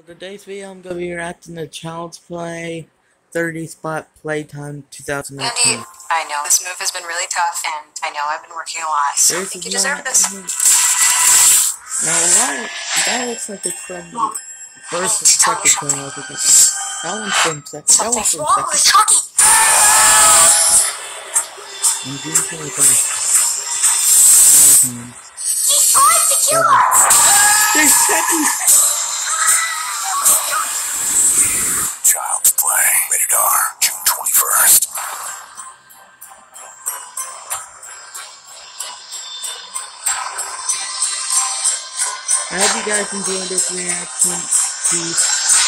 So today's video I'm going to be reacting to Child's Play 30 Spot Playtime 2018. Andy, I know this move has been really tough, and I know I've been working a lot, so I think you deserve this. Now, why? That looks like it's from the first and second one. I think that one's from second. That one's from with second. Chucky! And June 21st. He's trying to kill us! There's second. Child's Play. Rated R. June 21st. I hope you guys enjoyed this reaction. Peace.